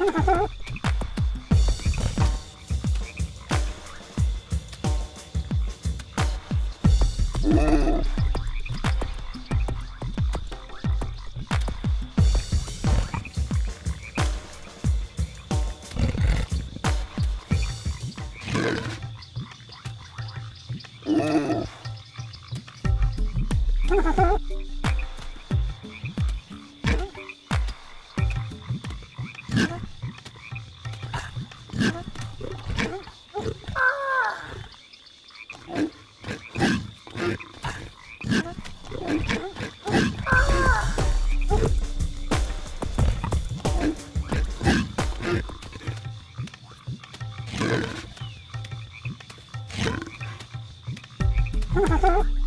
Ha ha ha! Ha ha ha!